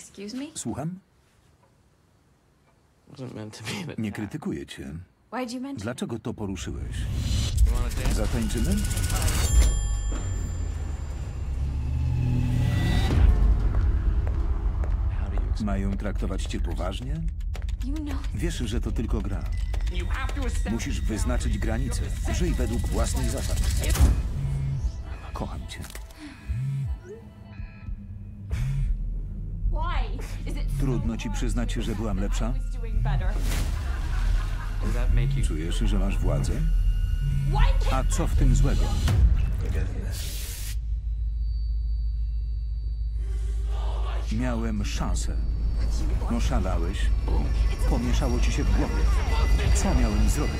Excuse me? Słucham? Wasn't meant to be an Nie krytykuję cię. Why'd you mention? Dlaczego to poruszyłeś? You wanna dance? Zatańczymy? How do you explain? Mają traktować cię poważnie? You know. Wiesz, że to tylko gra. Musisz wyznaczyć granice. Żyj według własnych zasad. Kocham cię. Trudno ci przyznać, że byłam lepsza? Czujesz, że masz władzę? A co w tym złego? Miałem szansę. No szalałeś. Pomieszało ci się w głowie. Co miałem zrobić?